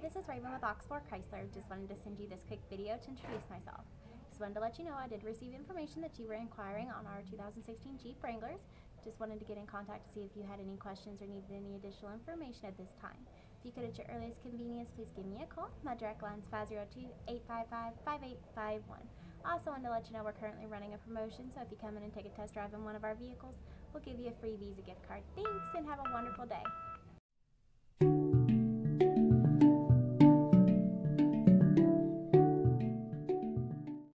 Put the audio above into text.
This is Raven with Oxmoor Chrysler. Just wanted to send you this quick video to introduce myself. Just wanted to let you know I did receive information that you were inquiring on our 2016 Jeep Wranglers. Just wanted to get in contact to see if you had any questions or needed any additional information at this time. If you could at your earliest convenience, please give me a call. My direct line is 502-855-5851. Also wanted to let you know we're currently running a promotion, so if you come in and take a test drive in one of our vehicles, we'll give you a free Visa gift card. Thanks and have a wonderful day.